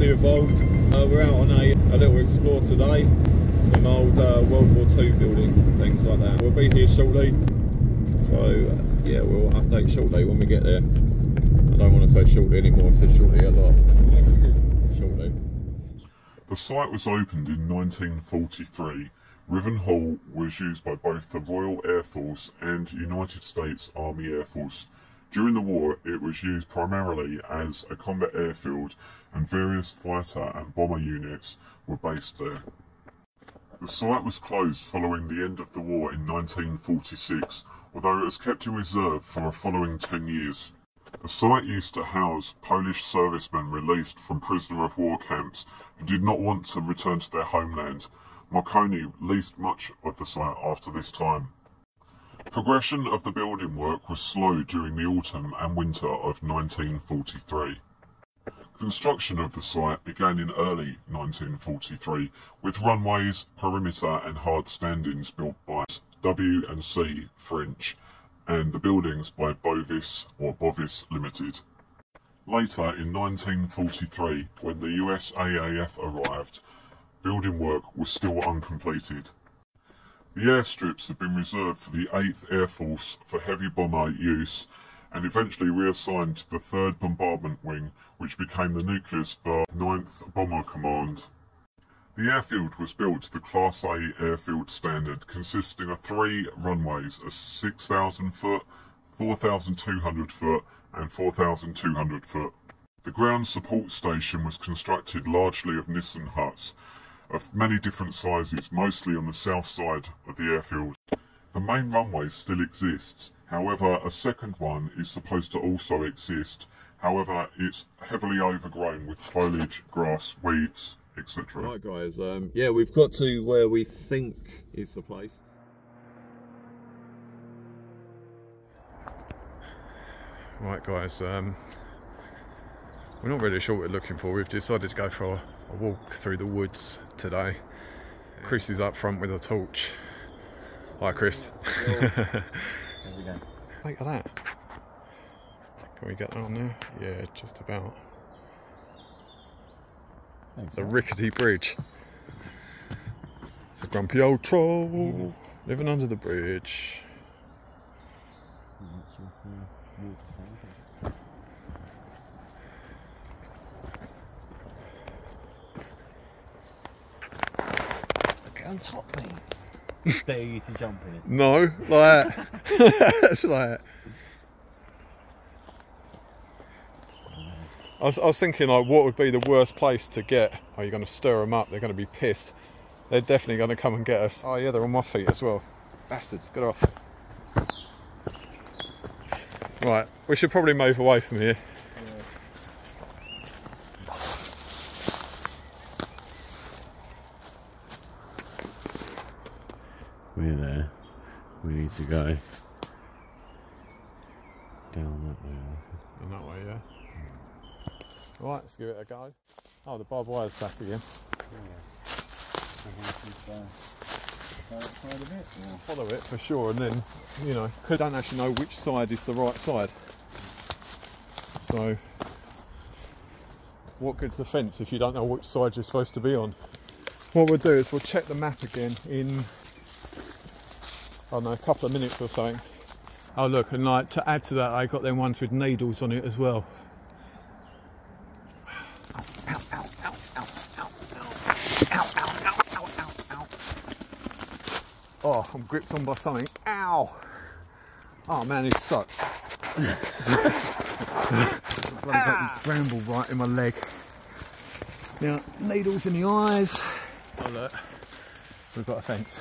De Evolved. Uh, we're out on a, a little explore today, some old uh, World War II buildings and things like that. We'll be here shortly, so yeah, we'll update shortly when we get there. I don't want to say shortly anymore, I said shortly a lot. Shortly. The site was opened in 1943. Rivenhall was used by both the Royal Air Force and United States Army Air Force. During the war, it was used primarily as a combat airfield and various fighter and bomber units were based there. The site was closed following the end of the war in 1946, although it was kept in reserve for the following 10 years. The site used to house Polish servicemen released from prisoner of war camps who did not want to return to their homeland. Marconi leased much of the site after this time. Progression of the building work was slow during the autumn and winter of 1943. Construction of the site began in early 1943 with runways, perimeter and hard standings built by W&C French and the buildings by Bovis or Bovis Limited. Later in 1943, when the USAAF arrived, building work was still uncompleted. The airstrips had been reserved for the 8th Air Force for heavy bomber use and eventually reassigned to the 3rd Bombardment Wing, which became the nucleus for 9th Bomber Command. The airfield was built to the Class A airfield standard, consisting of three runways, a 6,000 foot, 4,200 foot and 4,200 foot. The ground support station was constructed largely of Nissen huts, of many different sizes, mostly on the south side of the airfield. The main runway still exists, however a second one is supposed to also exist, however it's heavily overgrown with foliage, grass, weeds, etc. Right guys, um, yeah we've got to where we think is the place. Right guys, um, we're not really sure what we're looking for. We've decided to go for a, a walk through the woods today. Chris is up front with a torch. Hi Chris. How's it going? Look at that. Can we get that on there? Yeah, just about. Thanks. The rickety bridge. It's a grumpy old troll living under the bridge. That's with the waterfall. Get on top, mate. Dare you to jump in it. No, like it's like. I was, I was thinking like, what would be the worst place to get? Are you going to stir them up? They're going to be pissed. They're definitely going to come and get us. Oh yeah, they're on my feet as well. Bastards, get off. Right, we should probably move away from here. We're there. We need to go down that way. In that way, yeah. Right, let's give it a go. Oh, the barbed wire's back again. Yeah, follow it for sure, and then, you know, I don't actually know which side is the right side. So, what good's the fence if you don't know which side you're supposed to be on? What we'll do is we'll check the map again in, Oh, I don't know, a couple of minutes or something. Oh look, and like to add to that, I got them ones with needles on it as well. Oh, I'm gripped on by something. Ow! Oh man, this sucks. Bramble right in my leg. Now, needles in the eyes. Oh look, we've got a fence.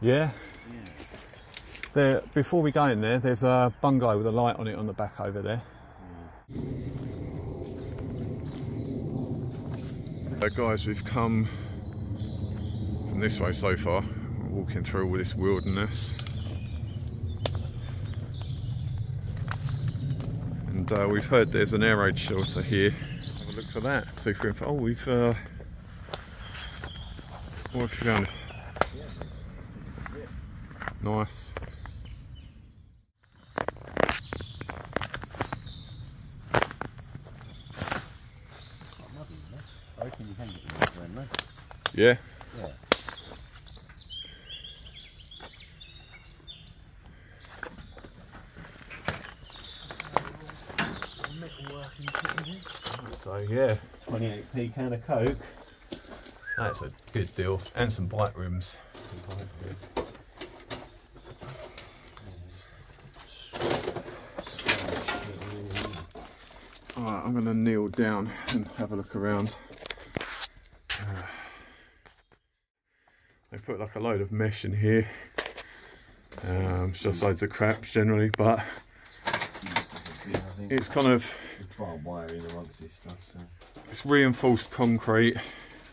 Yeah. There, before we go in there, there's a bungalow with a light on it on the back over there. So guys, we've come from this way so far. Walking through all this wilderness. And uh, we've heard there's an air raid shelter here. Have a look for that. See if we oh, we've uh, What have found? Nice. I reckon you can get in there, then, Yeah. Yeah. So yeah, 28p can of Coke. that's a good deal. And some bike rims. Alright, Kneel down and have a look around. Uh, they put like a load of mesh in here. Um, it's just loads of crap generally, but it's kind of. It's reinforced concrete,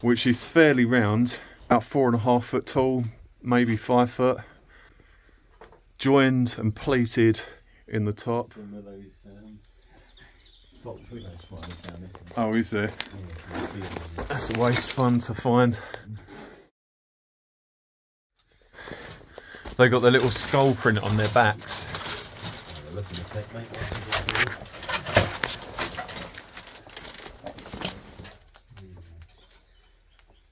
which is fairly round, about four and a half foot tall, maybe five foot. Joined and plated in the top. Oh, is there? Yeah, you can see them. That's always fun to find. They got the little skull print on their backs. Have a look in a sec, mate. I'll give you a feel.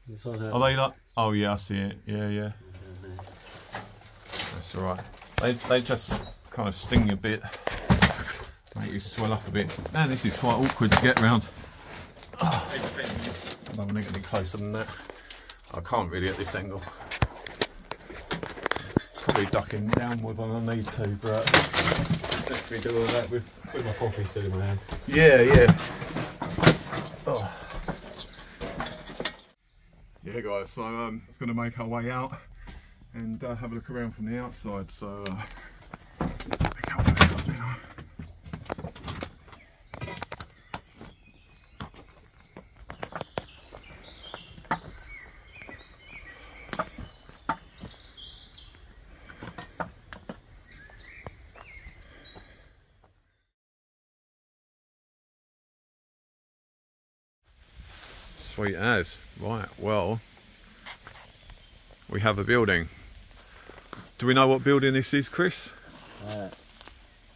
This one Are they like? Oh yeah, I see it. Yeah, yeah. That's all right. They they just kind of sting a bit, make you swell up a bit. Man, this is quite awkward to get round. Oh, I don't want to get any closer than that. I can't really at this angle. Probably ducking downwards when I need to, but me do all that with, with my coffee still in my hand. yeah, yeah. Oh. Yeah, guys. So um, it's going to make our way out and uh, have a look around from the outside. So uh, I can't pick it up now. Sweet as. Right, well, we have a building. Do we know what building this is, Chris? Uh,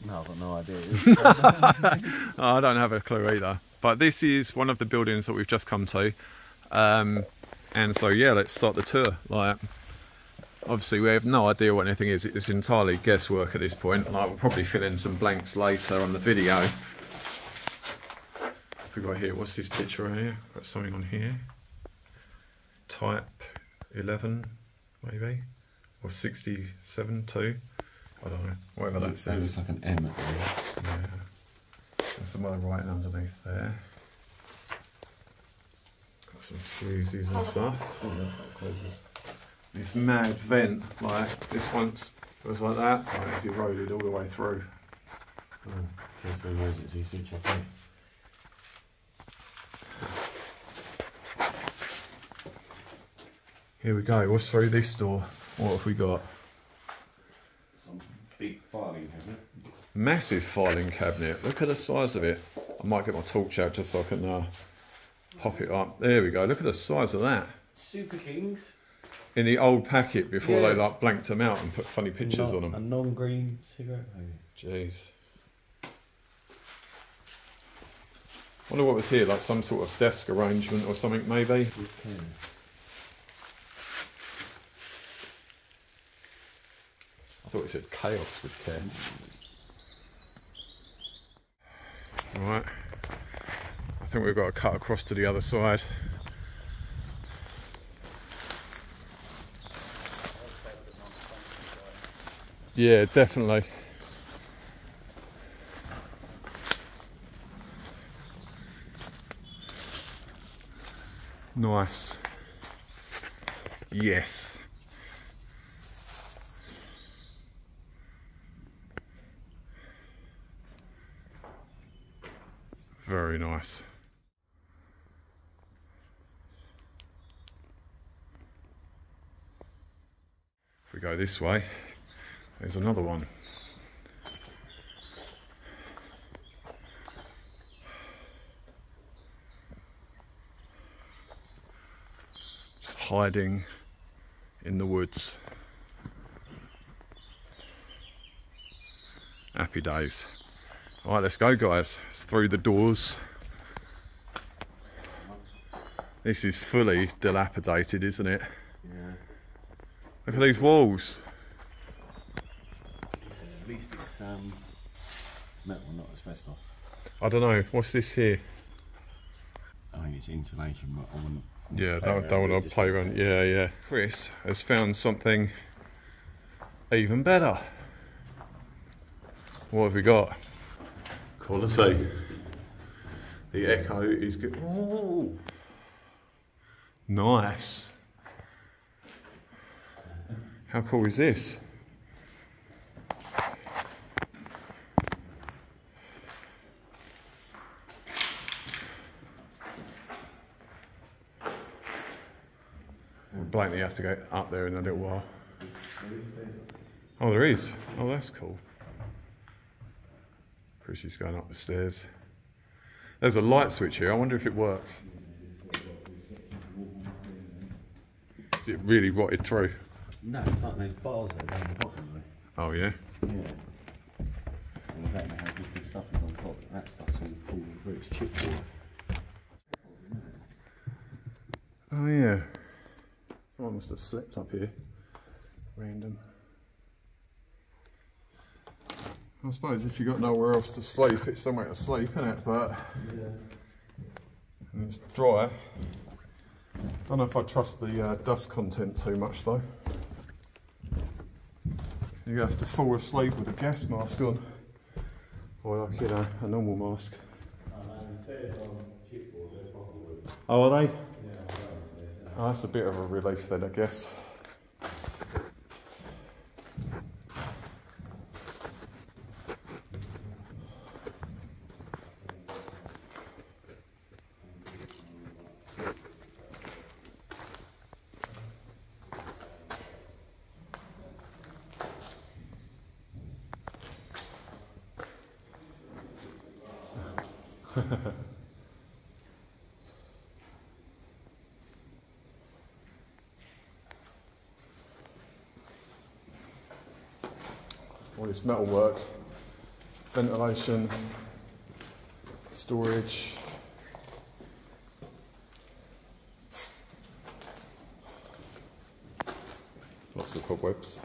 no, I've got no idea. I don't have a clue either. But this is one of the buildings that we've just come to. Um, and so, yeah, let's start the tour. Like, obviously, we have no idea what anything is. It's entirely guesswork at this point. Like, we'll probably fill in some blanks later on the video. What we got here? What's this picture right here? Got something on here. Type 11, maybe, or 67 too. I don't know. Whatever that says. It looks like an M at the end. Yeah. There's some other writing underneath there. Got some fuses and stuff. Oh, no, closes. This mad vent, like this once was like that, it's eroded all the way through. Oh, case for emergency switch, I think. Here we go. What's through this door? What have we got? Some big filing cabinet. Massive filing cabinet. Look at the size of it. I might get my torch out just so I can uh, pop it up. There we go. Look at the size of that. Super Kings. In the old packet before Yeah. they like blanked them out and put funny pictures Non- on them. A non-green cigarette. Jeez. Wonder what was here, like some sort of desk arrangement or something maybe. I thought it said chaos with care. Right. I think we've got to cut across to the other side. Yeah, definitely. Nice. Yes. Very nice. If we go this way, there's another one. Just hiding in the woods. Happy days. Alright, let's go, guys. It's through the doors. This is fully dilapidated, isn't it? Yeah. Look at these walls. At least it's um, it's metal, not asbestos. I don't know. What's this here? I think it's insulation, but I wouldn't. Yeah, don't around with play around. Yeah, yeah. Chris has found something even better. What have we got? Quality. The Echo is good. Ooh. Nice. How cool is this? Blatantly have to go up there in a little while. Oh, there is. Oh, that's cool. Chris is going up the stairs. There's a light switch here. I wonder if it works. Is it really rotted through? No, it's like those bars there down the bottom. Oh, yeah. Yeah. And I don't know how good the stuff is on top. That stuff's all falling through. It's chipboard. Oh, yeah. Someone must have slept up here. Random. I suppose if you've got nowhere else to sleep, it's somewhere to sleep, isn't it? But and it's dry. Don't know if I trust the uh, dust content too much though. You have to fall asleep with a gas mask on, or like you know a normal mask. Oh, are they? Oh, that's a bit of a relief then, I guess. All this metal work, ventilation, storage. Lots of cobwebs.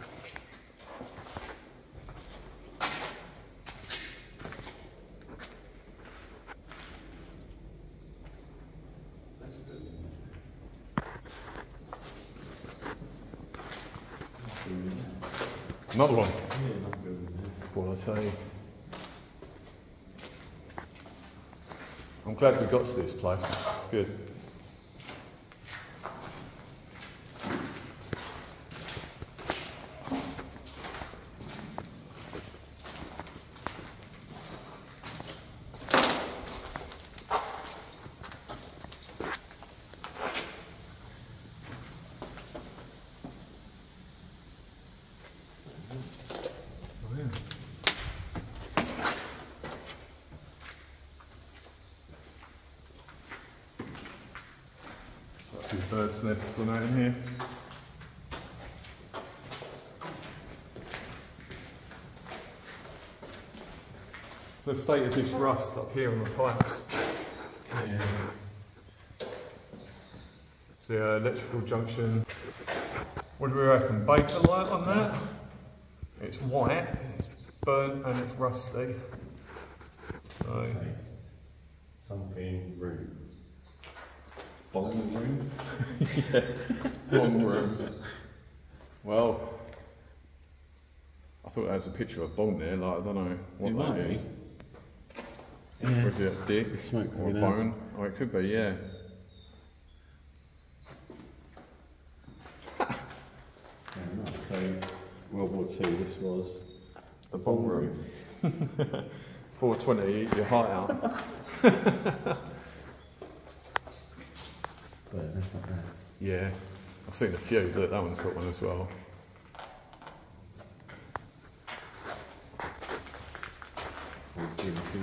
Another one. Quality. I'm glad we got to this place. Good. Oh, yeah. Got a few birds' nests and that in here. The state of this rust up here on the pipes. It's the uh, electrical junction. What do we reckon? Bakelite on that? It's white, it's burnt and it's rusty. So, Something room. bong room? yeah, bong room. Well, I thought that was a picture of a bong there, like, I don't know what It that might is. Yeah. It a dick Smoke or a coming out. bone? Oh, it could be, yeah. So, World War Two, this was The bong room. 420, eat your heart out. Birds, that's not bad. Yeah, I've seen a few, but that one's got one as well. Or BBC.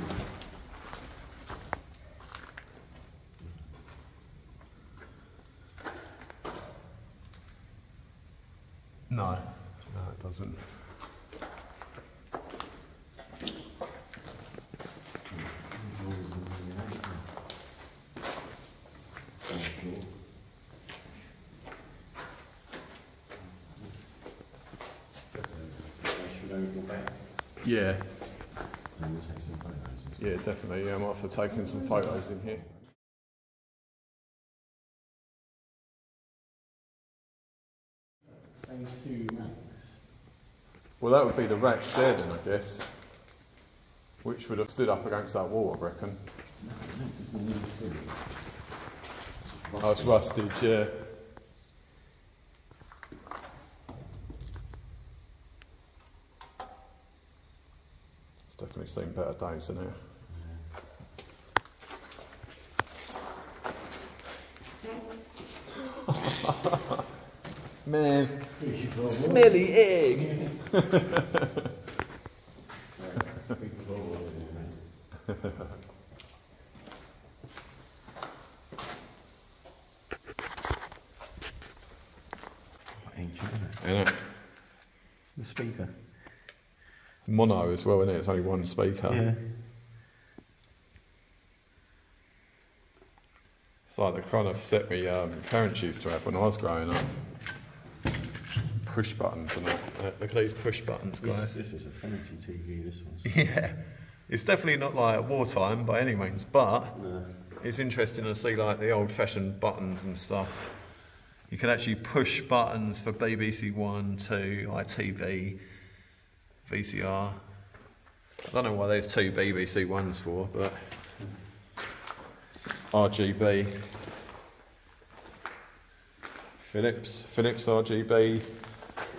and Should we go back yeah, and we'll take some photos and stuff. yeah, definitely. Yeah, I'm off for taking some photos in here. Phase two max. Well, that would be the racks there then, I guess. Which would have stood up against that wall, I reckon. No, no, there's no need to do it. Oh, it's rusted, yeah. It's definitely seen better days than it. Man, smelly egg. Ancient, isn't it? The speaker. mono as well, isn't it? It's only one speaker. Yeah. It's like the kind of set me um, parents used to have when I was growing up. Push buttons and that. Uh, Look at these push buttons, This, guys. this was a fancy TV, this was. Yeah. It's definitely not like wartime by any means, but No. it's interesting to see like the old fashioned buttons and stuff. You can actually push buttons for BBC One, 2, ITV, VCR. I don't know why there's two BBC ones for, but RGB. Philips, Philips RGB,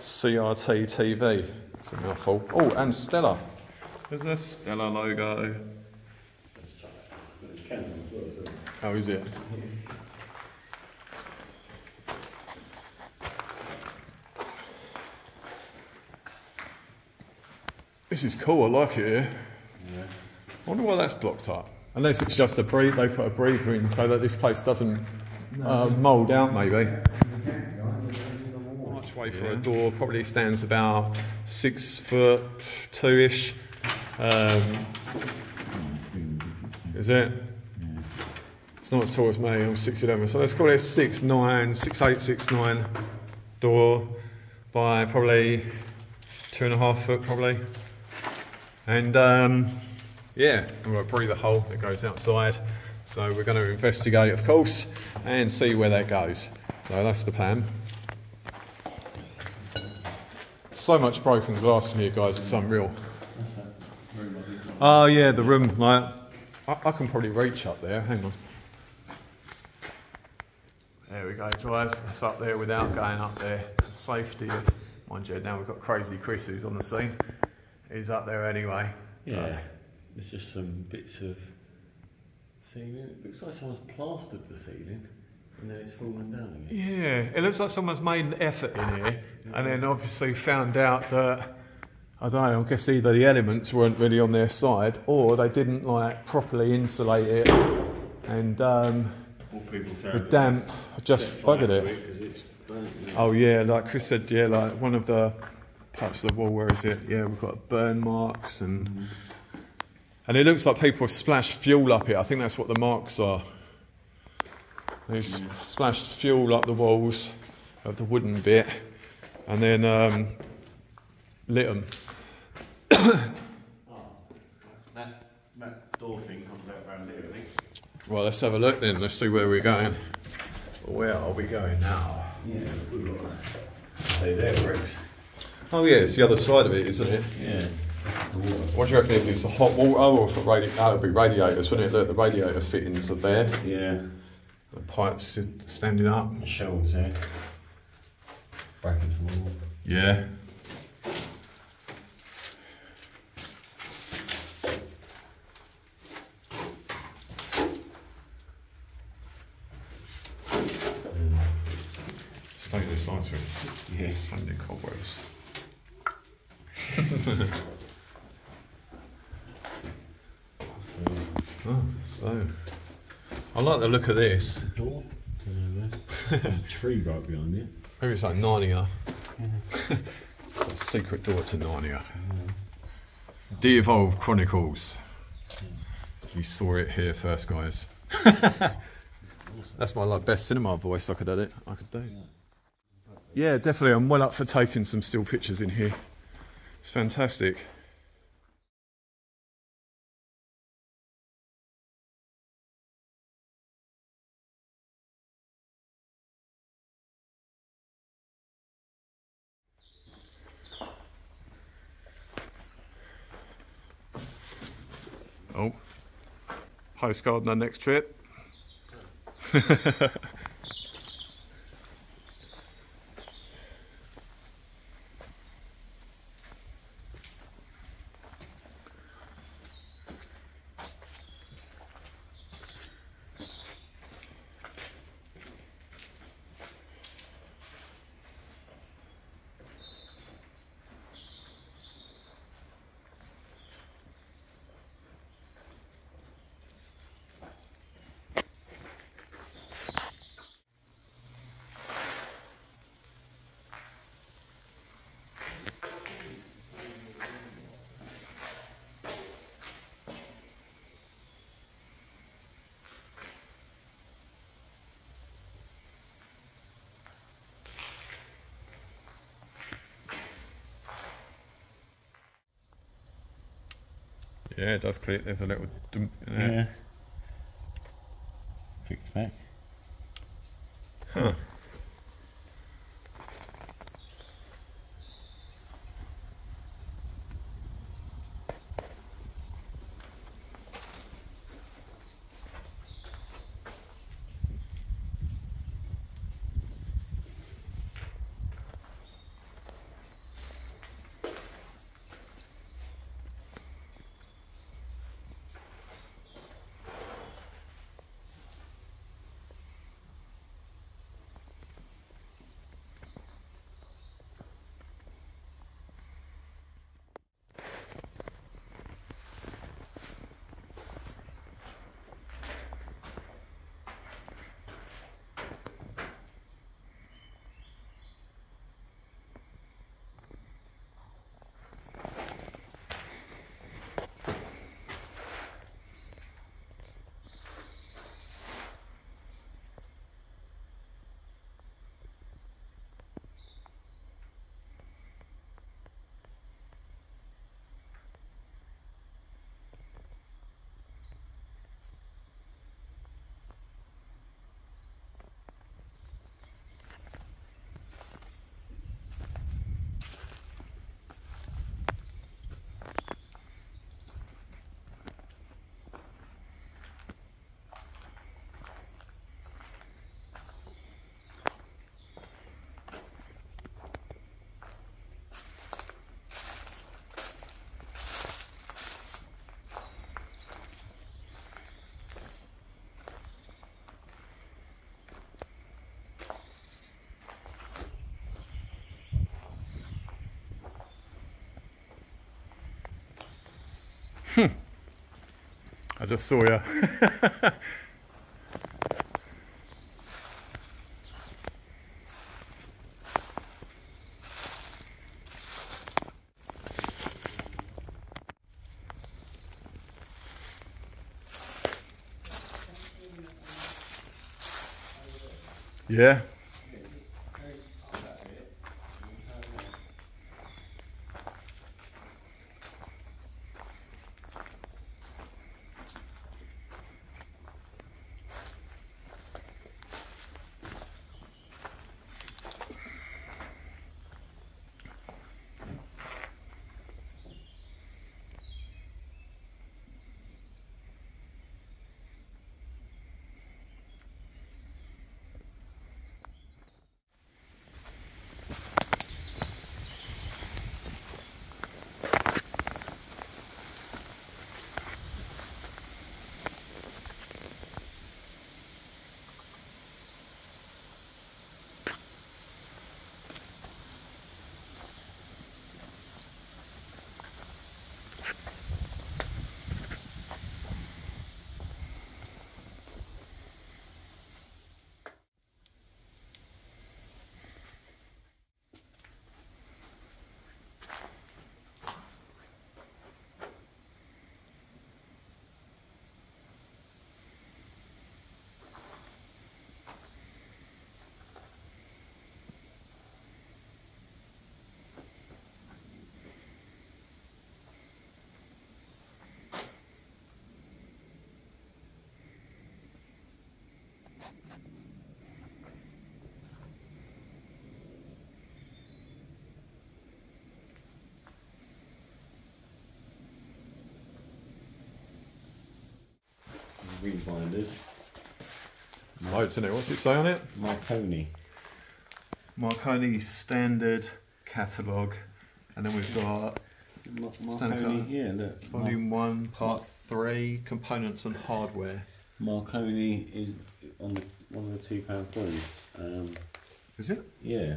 CRT TV. It's a mouthful. Oh, and Stella. There's a Stella logo. But it's Canton as well, isn't it? How is it? This is cool, I like it here. Yeah. I wonder why that's blocked up. Unless it's just a breathe, they put a breather in so that this place doesn't uh, mould out, maybe. Archway for a door probably stands about six foot two ish. Um, is it? It's not as tall as me, I'm 6'11. So let's call it 6'9, 6'8, 6'9 door by probably two and a half foot, probably. And um, yeah, we've got a breather hole that goes outside. So we're going to investigate, of course, and see where that goes. So that's the plan. So much broken glass in here, guys, it's unreal. That's that room I did. Oh yeah, the room. Like, I, I can probably reach up there. Hang on. There we go, guys. It's up there without going up there. For safety, of, mind you. Now we've got crazy Chris who's on the scene. He's up there anyway. Yeah. There's just some bits of ceiling. It looks like someone's plastered the ceiling and then it's fallen down again. Yeah, it looks like someone's made an effort in here, and then obviously found out that I don't know. I guess either the elements weren't really on their side, or they didn't like properly insulate it, and um, More people found the damp just buggered it. 'cause burnt. Oh yeah, like Chris said, yeah, like one of the parts of the wall. Where is it? Yeah, we've got burn marks and and it looks like people have splashed fuel up here. I think that's what the marks are. They've splashed fuel up the walls of the wooden bit, and then um, lit them. That, that door thing comes out round here, I think. Well, let's have a look then. Let's see where we're going. Where are we going now? Yeah, we've got that. Those air bricks. Oh yeah, it's the other side of it, isn't it? Yeah. This the. What do you reckon is it's a hot water radi- that would be radiators, wouldn't it? Look, the radiator fittings are there. Yeah. The pipes sit- standing up. Shelves eh? there. Brackets on the wall. Yeah. Stainless lights with Yeah. Sunday cobwebs. Oh, so I like the look of this. Door. Don't know there. There's a tree right behind you. Maybe it's like Narnia. a secret door to Narnia. De-Evolved Chronicles. You saw it here first, guys. That's my like best cinema voice I could edit. I could do. Yeah, definitely. I'm well up for taking some still pictures in here. It's fantastic. Oh, postcard on the next trip. Yeah, it does click. There's a little dump in there. Yeah. Flicked back. Huh. Hmm. I just saw you. yeah. Ring binders. Loads in it. What's it say on it? Marconi. Marconi standard catalogue, and then we've got Ma- Standard Marconi, colour. yeah, look. volume one, part three, components and hardware. Mar- Marconi is on the one of the two pound coins. Um, Is it? yeah,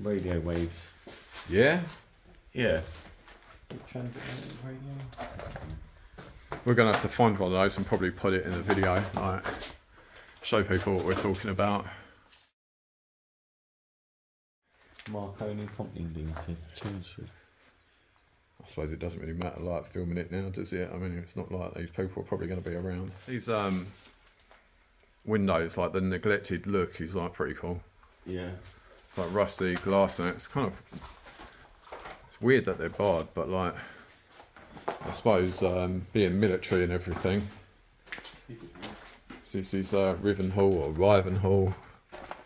radio waves. Yeah. Yeah. Transatlantic radio. We're gonna have to find one of those and probably put it in the video, like show people what we're talking about. Marconi Company Limited, Chelmsford. I suppose it doesn't really matter like filming it now, does it? I mean, it's not like these people are probably going to be around. These um windows, like the neglected look, is like pretty cool. Yeah. It's like rusty glass, and it's kind of it's weird that they're barred, but like I suppose um, being military and everything. This is uh, Rivenhall or Rivenhall.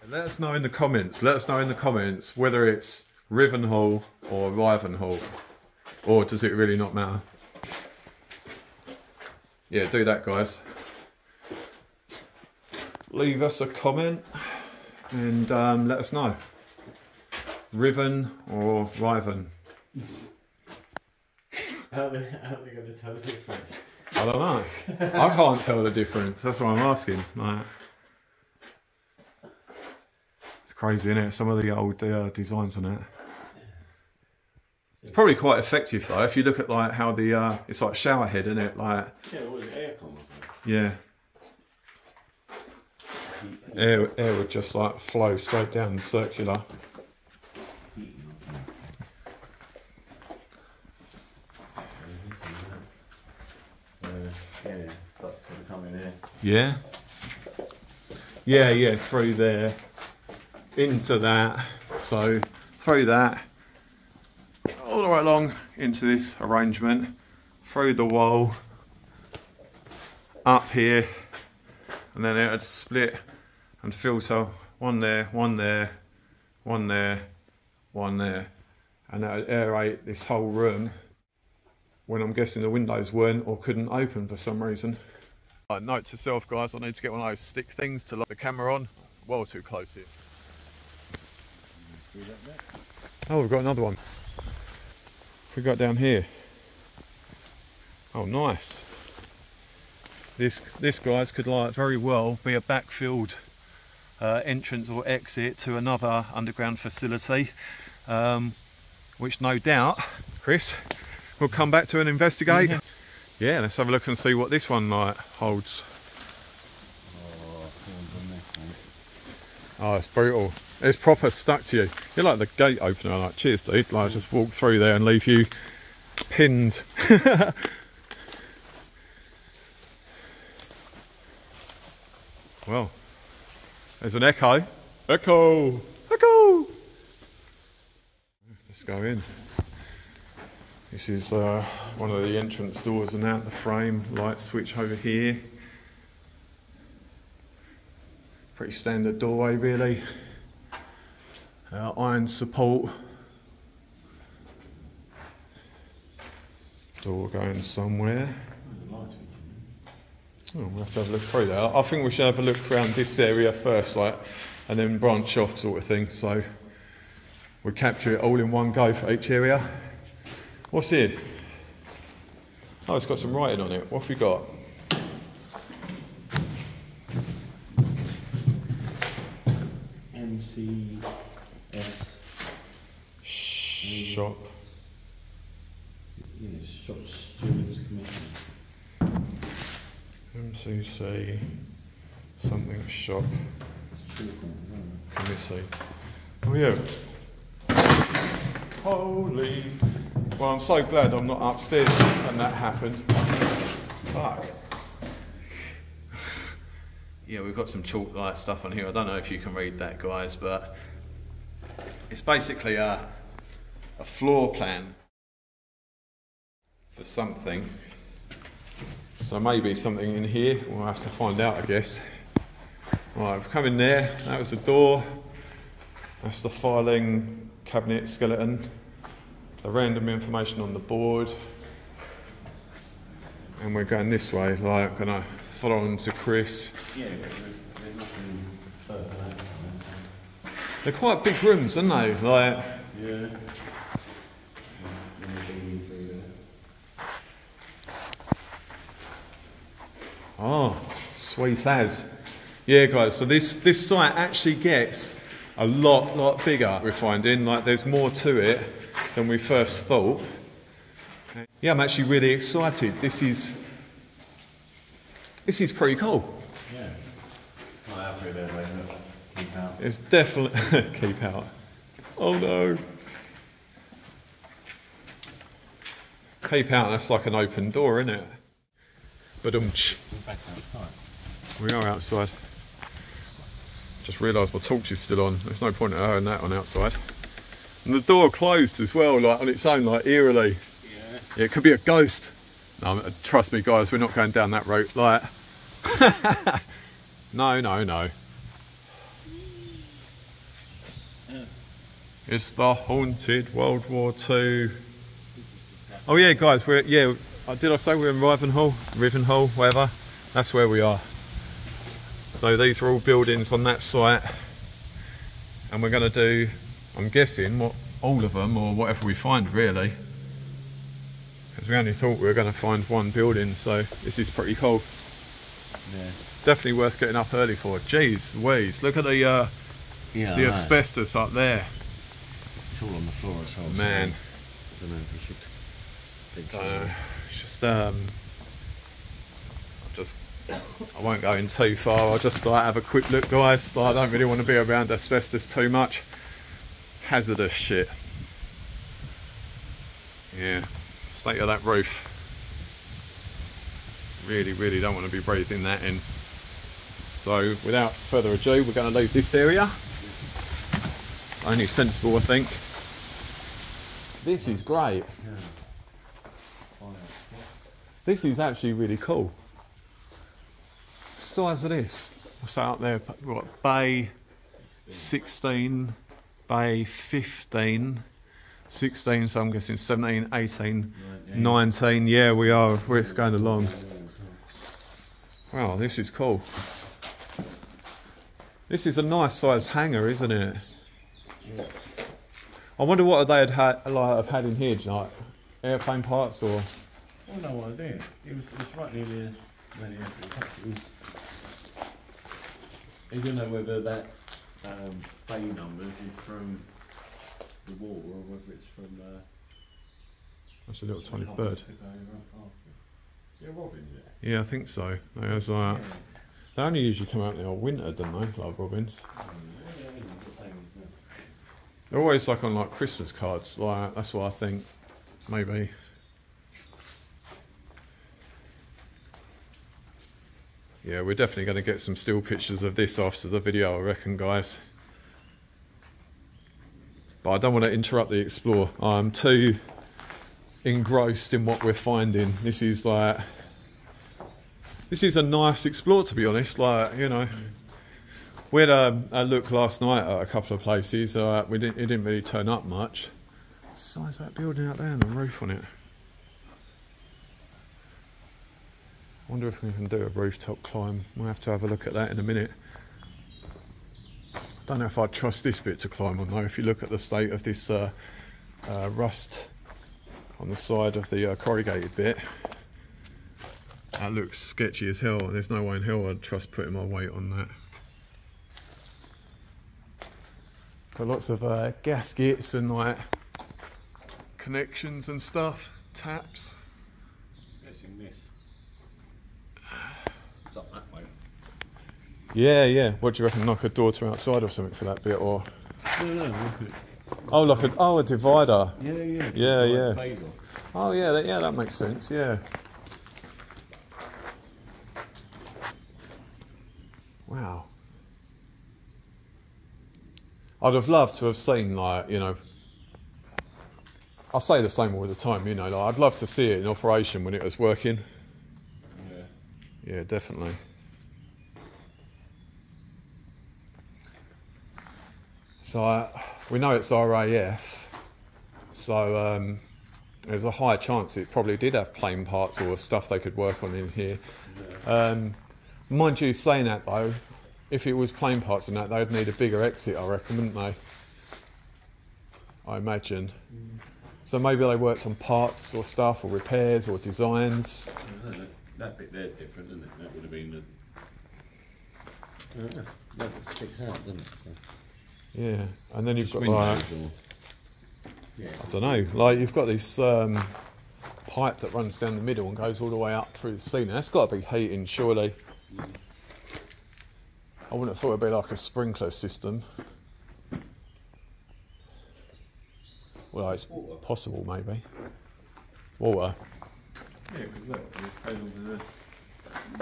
Let us know in the comments. Let us know in the comments whether it's Rivenhall or Rivenhall, or does it really not matter? Yeah, do that, guys. Leave us a comment and um, let us know. Riven or Riven? How are they, how are they going to tell the difference? I don't know. I can't tell the difference. That's why I'm asking. Like, it's crazy, isn't it? Some of the old uh, designs on it. It's probably quite effective though. If you look at like how the uh, it's like shower head, isn't it? Like, Yeah, it was aircon, yeah, air air would just like flow straight down circular. Heating or something. Uh, yeah, but gonna come in here. Yeah. Yeah, yeah, through there, into that. So through that, all the way along into this arrangement, through the wall, up here, and then it would split and filter one there, one there, one there, one there, and that would aerate this whole room when I'm guessing the windows weren't or couldn't open for some reason. Uh, note to self, guys, I need to get one of those stick things to lock the camera on. Well too close here. Oh, we've got another one. We got down here. Oh, nice. This, this guys could like very well be a backfilled uh, entrance or exit to another underground facility, um, which no doubt, Chris, we'll come back to and investigate. Yeah, let's have a look and see what this one like holds. Oh, hands on this one. Oh, it's brutal. It's proper stuck to you. You're like the gate opener. Like, cheers, dude. Like, just walk through there and leave you pinned. well, there's an echo. Echo. Echo. Let's go in. This is uh, one of the entrance doors and out The frame light switch over here. Pretty standard doorway, really. Uh, iron support. Door going somewhere. Oh, we'll have to have a look through that. I think we should have a look around this area first, like, and then branch off, sort of thing. So we capture it all in one go for each area. What's here? Oh, it's got some writing on it. What have we got? MCS. Shop. Yeah, Shop Stewards Commission. MCC. Something shop. Let me see. Oh yeah. Holy. Well, I'm so glad I'm not upstairs when that happened. Fuck. Yeah, we've got some chalk light stuff on here. I don't know if you can read that, guys, but it's basically a, a floor plan for something. So maybe something in here. We'll have to find out, I guess. Right, we've come in there. That was the door. That's the filing cabinet skeleton. The random information on the board. and we're going this way, like, gonna follow on to Chris. Yeah, there's, there's nothing further than that. They're quite big rooms, aren't they? Like, Yeah. Yeah, Anything through there. oh, sweet as. Yeah, guys. So this this site actually gets a lot lot bigger. We're finding like there's more to it than we first thought. Yeah, I'm actually really excited. This is this is pretty cool. Yeah. Not out through there, mate. Look. Keep out. It's definitely keep out. Oh no. Keep out. That's like an open door, isn't it? But um, we are outside. Just realised my torch is still on. There's no point in having that on outside. And the door closed as well, like on its own, like eerily. Yeah. It could be a ghost. No, trust me, guys, we're not going down that route. Like, no, no, no. It's the haunted World War Two. Oh yeah, guys, we're yeah. uh, Did I say we're in Rivenhall, Rivenhall, whatever? That's where we are. So these are all buildings on that site, and we're going to do. I'm guessing what all of them or whatever we find really because we only thought we were going to find one building, so this is pretty cool. Yeah. Definitely worth getting up early for. Jeez, Louise, look at the uh, Yeah. the asbestos up there. It's all on the floor as well. so Man. I don't know if we should. Think Don't. It's just um, just I won't go in too far. I'll just like have a quick look, guys. Like, I don't really want to be around asbestos too much. Hazardous shit. Yeah, state of that roof. Really, really don't want to be breathing that in. So, without further ado, we're going to leave this area. Only sensible, I think. This is great. This is actually really cool. Size of this. What's that up there? What, bay 16, bay 15, 16, so I'm guessing 17, 18, 19. Yeah, we are. We're going along. Wow, this is cool. This is a nice size hangar, isn't it? Yeah. I wonder what they had had, like, have had in here, like airplane parts or. No idea. It was, it was right near the where the was. It was. I don't know whether that um, bay numbers is from the war or whether it's from. Uh, That's a little tiny bird. took over after. Is it a robin? Yeah, I think so. There's like, Yeah. they only usually come out in the winter, don't they? Like robins. Yeah, yeah, the same as that. They're always like on like Christmas cards. Like that's what I think. Maybe. Yeah, we're definitely going to get some still pictures of this after the video, I reckon, guys. But I don't want to interrupt the explore. I'm too engrossed in what we're finding. This is like, this is a nice explore, to be honest. Like, you know, we had a, a look last night at a couple of places. Uh, we didn't, it didn't really turn up much. Size of that building out there and the roof on it. Wonder if we can do a rooftop climb. We'll have to have a look at that in a minute. I don't know if I'd trust this bit to climb on though. If you look at the state of this uh, uh, rust on the side of the uh, corrugated bit, that looks sketchy as hell. And there's no way in hell I'd trust putting my weight on that. Got lots of uh, gaskets and like connections and stuff, taps. Guessing this. Not that way. Yeah, yeah. What do you reckon? Knock a door to outside or something for that bit, or No, no, look at. oh, like a oh a divider. Yeah, yeah. Yeah, like yeah. off. Oh yeah, that, yeah, that makes sense. Yeah. Wow. I'd have loved to have seen like you know. I say the same all the time, you know. Like I'd love to see it in operation when it was working. Yeah. Yeah, definitely. So I, we know it's RAF. So um, there's a high chance it probably did have plane parts or stuff they could work on in here. Um, mind you, saying that though, if it was plane parts and that, they'd need a bigger exit, I reckon, wouldn't they? I imagine. So maybe they worked on parts or stuff, or repairs or designs. I don't know, that's, that bit there's different, isn't it? That would have been the. I. That sticks out, doesn't it? So, Yeah, and then you've just got like windows or. Yeah. I don't know, like you've got this um, pipe that runs down the middle and goes all the way up through the ceiling. That's got to be heating, surely. I wouldn't have thought it'd be like a sprinkler system. Well, it's Water. possible, maybe. Water. Yeah, because look, it goes on to the,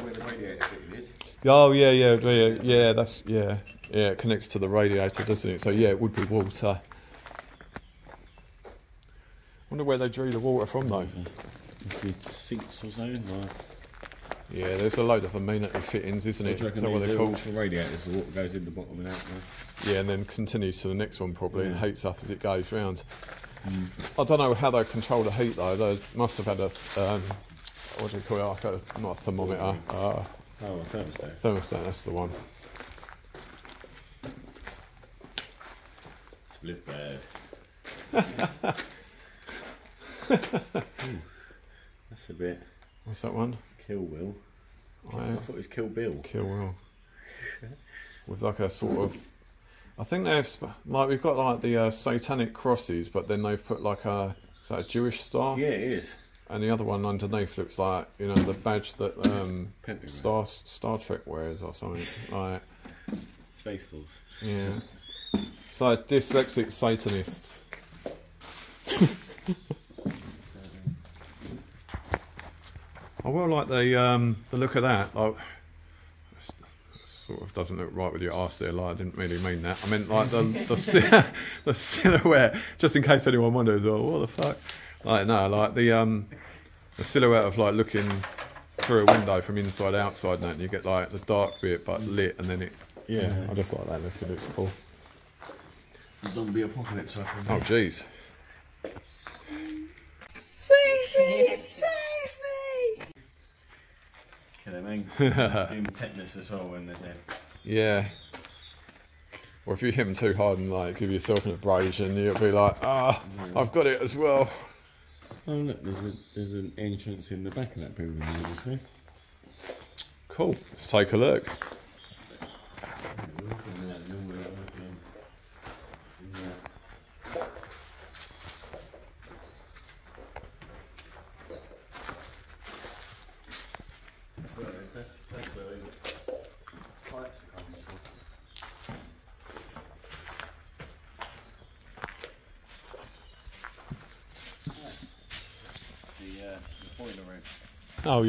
where the radiator fitting is. Oh yeah, yeah, yeah, yeah. That's yeah, yeah. It connects to the radiator, doesn't it? So yeah, it would be water. Wonder where they drew the water from though. Seats or something. Like, Yeah, there's a load of amenity fittings, isn't it? you that what they're called? for radiators? The water goes in the bottom and out there. Yeah, and then continues to the next one probably and heats up as it goes round. I don't know how they control the heat though. They must have had a um, what do you call it? Like a, not a thermometer, uh, Oh, a thermostat. thermostat. That's the one. Split bed. That's a bit What's that one? Kill Will. I I, thought it was Kill Bill. Kill Will. With like a sort of, I think they've like we've got like the uh, satanic crosses, but then they've put like a is that a Jewish star? Yeah, it is. And the other one underneath looks like you know the badge that um, Pentagram. Star Star Trek wears or something. Like Space Force. yeah, So like dyslexic Satanists. I will like the um, the look of that. Like, sort of doesn't look right with your arse there. Like, I didn't really mean that. I meant like the the, the silhouette. Just in case anyone wonders, oh, what the fuck? Like no, like the um the silhouette of like looking through a window from inside outside, and that, and you get like the dark bit but lit, and then it. Yeah, I just like that look. It looks cool. Zombie apocalypse happening. Oh, jeez. Save me! Save me! Can they make doom tetanus as well when they're dead? Yeah. Or if you hit them too hard and like give yourself an abrasion, you'll be like, ah, I've got it as well. Oh look, there's a there's an entrance in the back of that building. Cool. Let's take a look. The, uh, the boiler room. Oh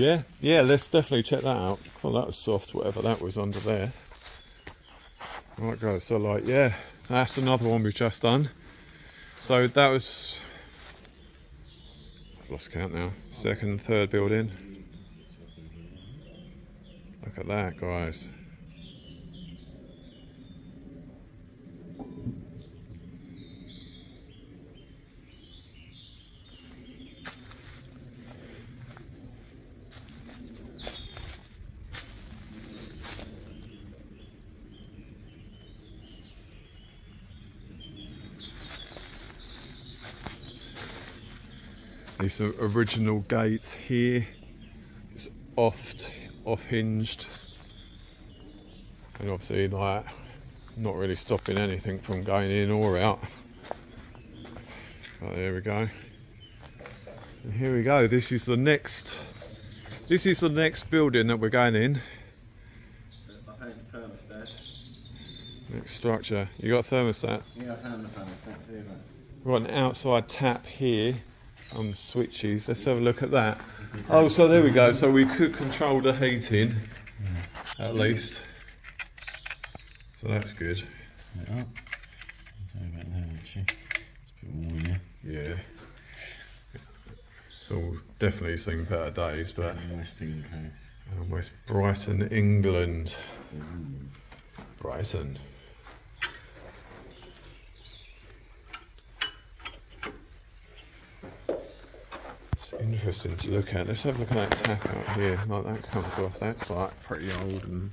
yeah. Let's definitely check that out. Oh, that was soft. Whatever that was under there. Right, guys. So like, yeah, that's another one we've just done. So that was. I've lost count now. Second, third building. Look at that, guys. These are original gates here. It's oft off hinged. And obviously like not really stopping anything from going in or out. But there we go. And here we go. This is the next this is the next building that we're going in. I found the thermostat. Next structure. You got a thermostat. Yeah, I found the thermostat too. We've got an outside tap here on switches. Let's have a look at that. Oh, so there we go. So we could control the heating, at least. So that's good. Turn it up. Sorry about that actually. It's a bit warm in here. Yeah. So definitely seen better days, but. West Brighton, England. Brighton. Interesting to look at. Let's have a look at that tap out here. Like that comes off. That's like pretty old and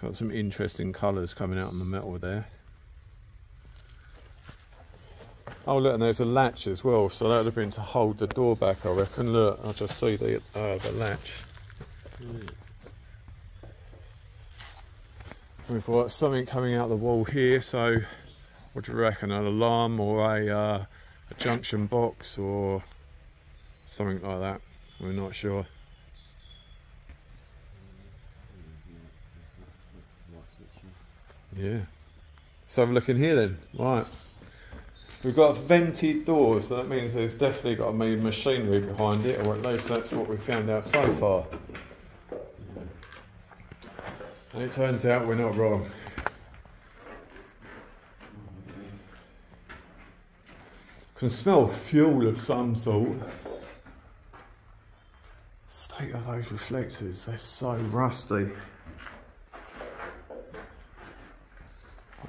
got some interesting colours coming out on the metal there. Oh look, and there's a latch as well, so that would have been to hold the door back, I reckon. Look, I just see the uh, the latch. We've got something coming out the wall here, so what do you reckon? An alarm or a, uh, a junction box or something like that? We're not sure. Yeah. So have a look in here then. Right. We've got vented doors, so that means there's definitely got to be machinery behind it, or at least that's what we've found out so far. And it turns out we're not wrong. Can smell fuel of some sort. State of those reflectors, they're so rusty.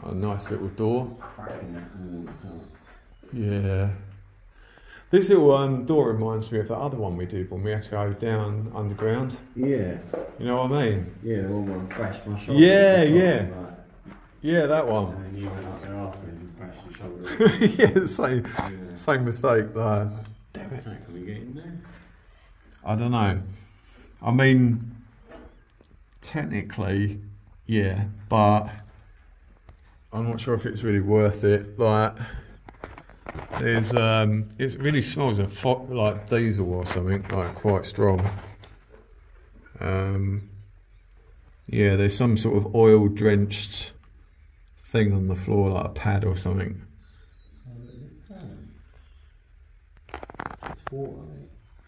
A nice little door. Cracking that wall as well. Yeah. This little um, door reminds me of the other one we did when we had to go down underground. Yeah, You know what I mean? yeah, the one where I crashed my shoulder. Yeah, yeah. Yeah, that one. And then you went up there afterwards and crashed your shoulder. yeah, same, yeah. same mistake. Like, damn it. we there? I don't know. I mean, technically, yeah, but I'm not sure if it's really worth it. Like, there's um, it really smells of like diesel or something, like quite strong. Um, yeah, there's some sort of oil drenched thing on the floor, like a pad or something.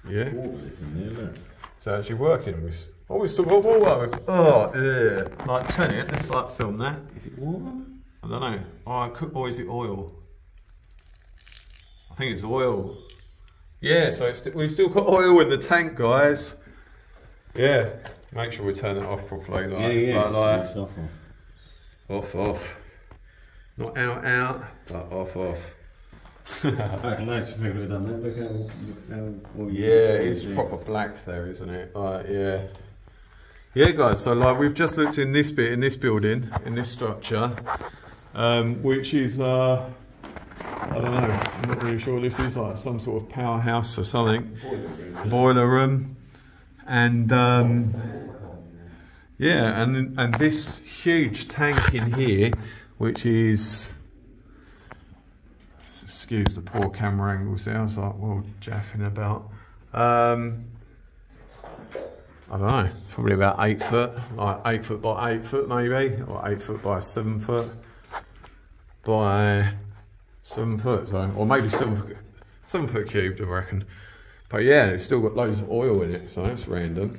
Yeah. Water is in there, look. It's actually working. We, oh, we still got water. Oh, yeah. Like, turn it. Let's like film that. Is it water? I don't know. Oh, I could, or is it oil? I think it's oil. Yeah, so it's, we still got oil in the tank, guys. Yeah. Make sure we turn it off properly. Like, yeah, yeah. Like, it's, like, it's off. off, off. Not out, out, but off, off. I reckon loads of people have done that. Look how, how well Yeah, it's proper black there, isn't it? Like, yeah. Yeah, guys. So, like, we've just looked in this bit in this building, in this structure, um, which is, uh, I don't know. I'm not really sure. This is like some sort of powerhouse or something, boiler room, and um, yeah, and and this huge tank in here, which is excuse the poor camera angles there. I was like, well, jaffing about. Um, I don't know, probably about eight foot, like eight foot by eight foot maybe, or eight foot by seven foot by seven foot, so or maybe seven foot, seven foot cubed, I reckon. But yeah, it's still got loads of oil in it, so that's random.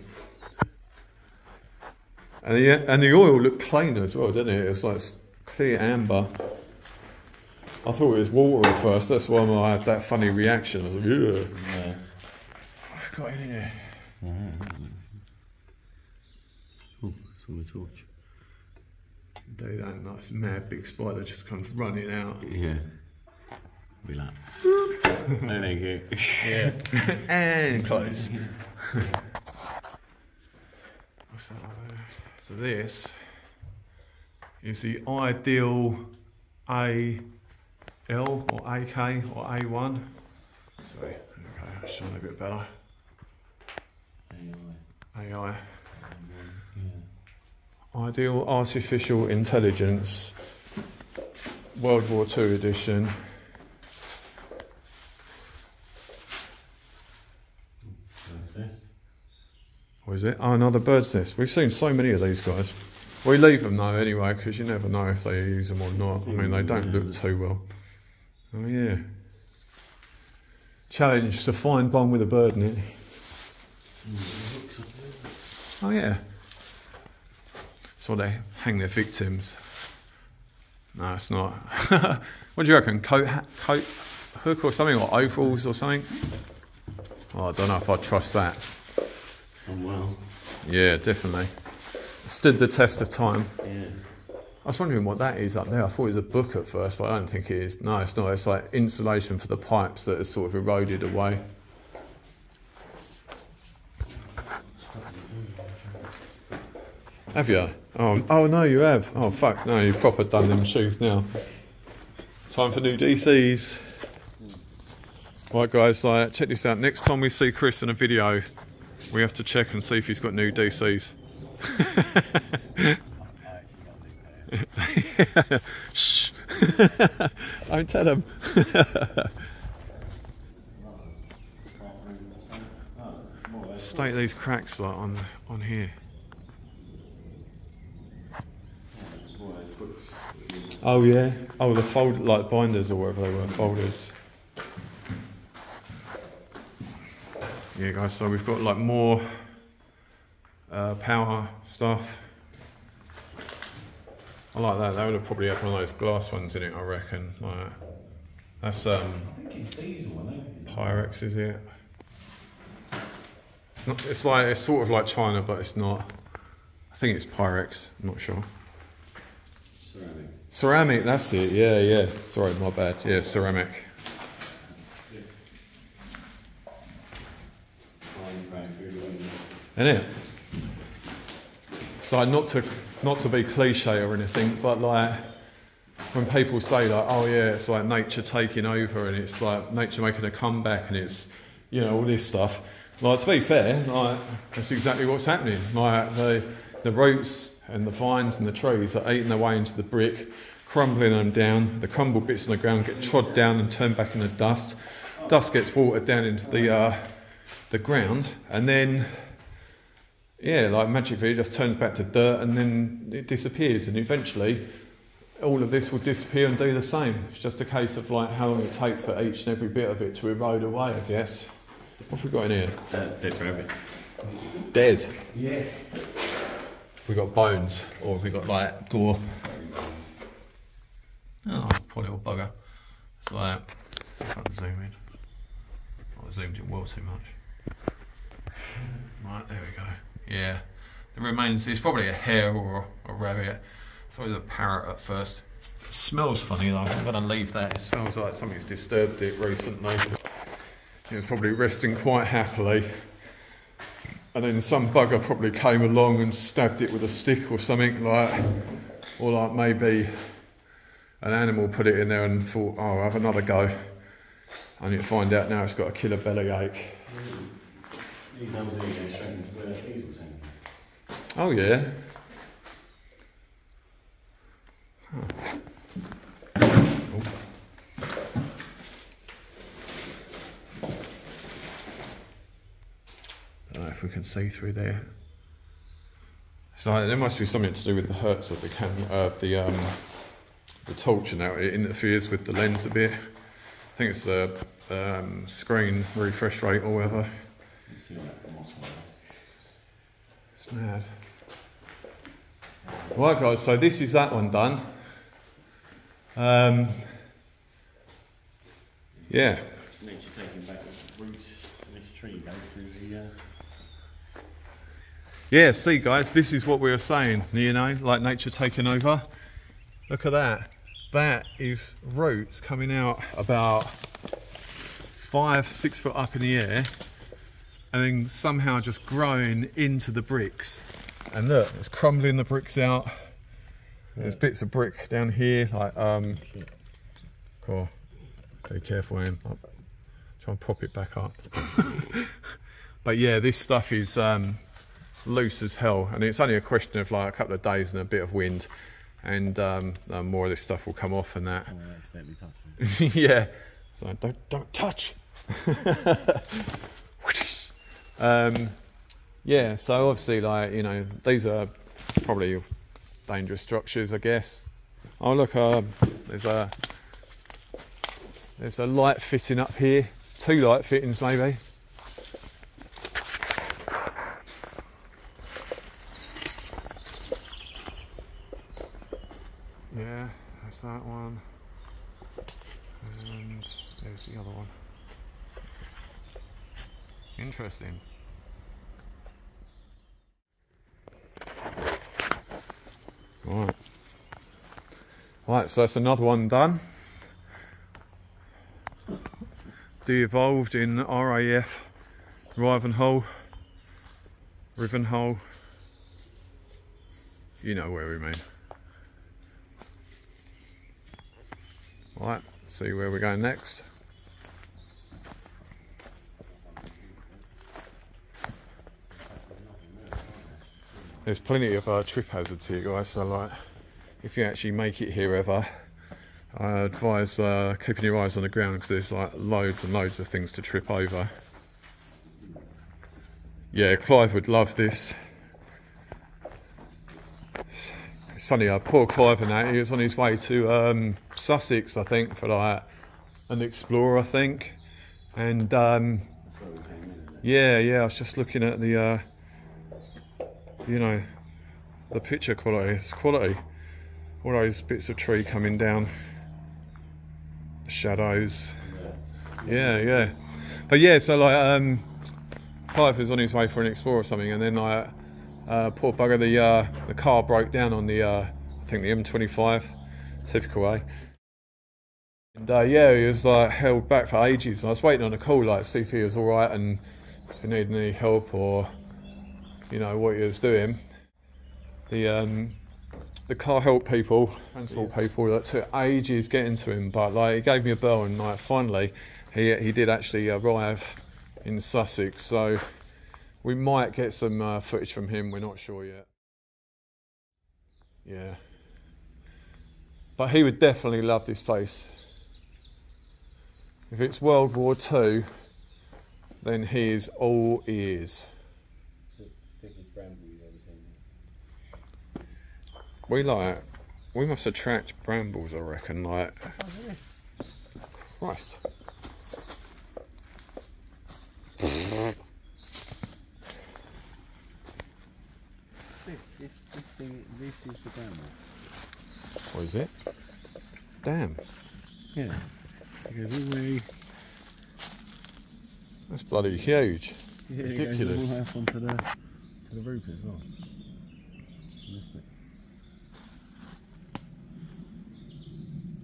And the and the oil looked clean as well, didn't it? It's like clear amber. I thought it was water at first. That's why I had that funny reaction. I was like, yeah. Yeah. I've got in here. Oh, it's on the torch. Do that nice mad big spider just comes running out. Yeah. Be like. you. Yeah. and close. What's that there? So this is the ideal A L or AK or A1. Sorry, okay, I'll show a bit better. AI. Ideal Artificial Intelligence World War II edition. What is it? Oh, another bird's nest. We've seen so many of these guys. We leave them though anyway because you never know if they use them or not. I mean, they don't look too well. Oh yeah. Challenge to find one with a bird in it. Oh yeah. That's why they hang their victims. No, it's not. what do you reckon? Coat, ha- coat hook or something, or ovals or something? Oh, I don't know if I trust that. Some well. Yeah, definitely. Stood the test of time. Yeah. I was wondering what that is up there. I thought it was a book at first, but I don't think it is. No, it's not. It's like insulation for the pipes that has sort of eroded away. Have you? Oh, oh no, you have. Oh fuck, no, you've proper done them shoes now. Time for new DCs. Right, guys, like check this out. Next time we see Chris in a video, we have to check and see if he's got new DCs. Shh. Don't tell him. State these cracks like on on here. Oh yeah. Oh, the fold like binders or whatever they were, folders. Yeah, guys. So we've got like more uh, power stuff. I like that. That would have probably had one of those glass ones in it. I reckon. Like that's um. Pyrex, is it? It's, not, it's like it's sort of like China, but it's not. I think it's Pyrex. I'm not sure. Ceramic. Ceramic, that's it. Yeah, yeah. Sorry, my bad. Yeah, ceramic. Isn't it? So not to not to be cliche or anything, but like when people say like, oh yeah, it's like nature taking over and it's like nature making a comeback and it's you know all this stuff. Like to be fair, like that's exactly what's happening. Like the the roots and the vines and the trees are eating their way into the brick, crumbling them down. The crumbled bits on the ground get trod down and turned back into dust. Dust gets watered down into the uh, the ground, and then yeah, like magically it just turns back to dirt and then it disappears and eventually all of this will disappear and do the same. It's just a case of like how long it takes for each and every bit of it to erode away, I guess. What have we got in here? Uh, dead rabbit. Dead. Yeah. We got bones or we got like gore. Oh, poor little bugger. It's like see if I can zoom in. I zoomed in well too much. Right, there we go. Yeah. The remains it's probably a hare or a rabbit. I thought it was a parrot at first. It smells funny though. I'm gonna leave that. It smells like something's disturbed it recently. It was probably resting quite happily. And then some bugger probably came along and stabbed it with a stick or something like or like maybe an animal put it in there and thought, oh, I'll have another go. I need to find out now it's got a killer bellyache. Oh yeah. If we can see through there. So there must be something to do with the hertz of the camera, uh, the um, the torch, now it interferes with the lens a bit. I think it's the um, screen refresh rate or whatever. You see all that moss on there. It's mad. Right, guys, so this is that one done. Um, yeah, Nature taking back the roots this tree go through the. Uh, yeah, see, guys, this is what we were saying, you know, like nature taking over. Look at that. That is roots coming out about five, six foot up in the air and then somehow just growing into the bricks. And look, it's crumbling the bricks out. There's bits of brick down here, like um. Cool. Be careful, Ian. I'll try and prop it back up. but yeah, this stuff is um, loose as hell, and it's only a question of like a couple of days and a bit of wind, and um, uh, more of this stuff will come off and that. oh, yeah. So don't don't touch. um, yeah. So obviously, like you know, these are probably dangerous structures, I guess. Oh look, um, there's a there's a light fitting up here. Two light fittings maybe. Yeah, that's that one. And there's the other one. Interesting. Right. Right, so that's another one done. De-evolved in RAF, Rivenhall, Rivenhall. You know where we mean. Right, see where we're going next. There's plenty of uh, trip hazards here, guys. So, like, if you actually make it here ever, I advise uh, keeping your eyes on the ground because there's like loads and loads of things to trip over. Yeah, Clive would love this. It's funny, uh, poor Clive and that, he was on his way to um, Sussex, I think, for like an explorer, I think. And um, yeah, yeah, I was just looking at the, uh, you know, the picture quality. It's quality. All those bits of tree coming down, shadows. Yeah, yeah. But yeah, so like, um, Clive was on his way for an explore or something, and then like, uh, poor bugger, the uh, the car broke down on the, uh, I think the M25, typical way. And uh, yeah, he was like held back for ages. And I was waiting on a call, like see if he was all right and if he needed any help or you know what he was doing. The um, the car help people, transport people that took ages getting to him, but like he gave me a bell and like finally he he did actually arrive in Sussex. So we might get some uh, footage from him. We're not sure yet. Yeah, but he would definitely love this place. If it's World War Two, then he is all ears. We like, we must attract brambles, I reckon. Like, Christ. This, this, this thing, this is the bramble. What is it? Damn, Yeah. It goes all the way, that's bloody huge. yeah, Ridiculous. It goes all the way up onto the, to the roof as well. This bit.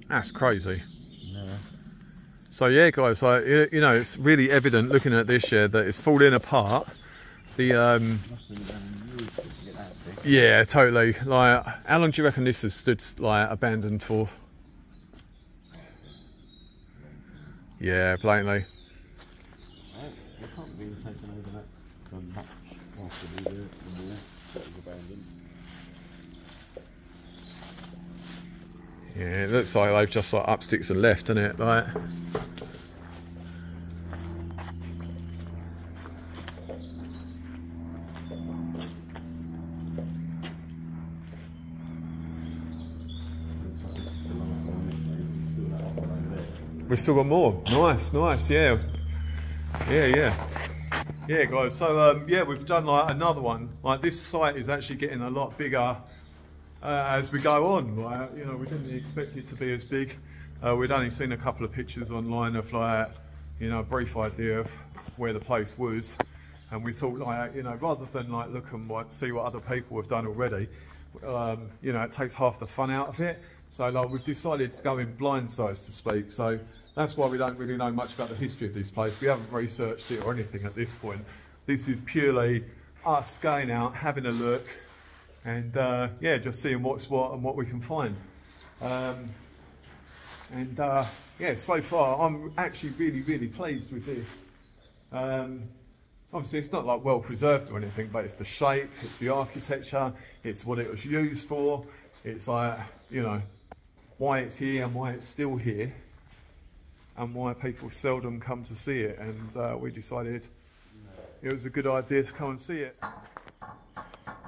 That's crazy. No. So yeah, guys, like you know, it's really evident looking at this year that it's falling apart. The um, Must have been done in years to get that big. yeah, totally. Like, how long do you reckon this has stood like abandoned for? Yeah, blatantly. Right. They can't be taken over that for much after the, the wall that was abandoned. Yeah, it looks like they've just like up sticks and left, doesn't it? There. we've still got more. Nice, nice, yeah, yeah, yeah, yeah, guys. So um, yeah, we've done like another one. Like this site is actually getting a lot bigger as we go on. You know, we didn't expect it to be as big. Uh, we'd only seen a couple of pictures online of like, you know, a brief idea of where the place was, and we thought like, you know, rather than like look and like, see what other people have done already, um, you know, it takes half the fun out of it. So like, we've decided to go in blind size to speak. So that's why we don't really know much about the history of this place. We haven't researched it or anything at this point. This is purely us going out, having a look, and uh, yeah, just seeing what's what and what we can find. Um, and uh, yeah, so far I'm actually really, really pleased with this. Um, obviously, it's not like well preserved or anything, but it's the shape, it's the architecture, it's what it was used for. It's like you know why it's here and why it's still here, and why people seldom come to see it. And uh, we decided it was a good idea to come and see it.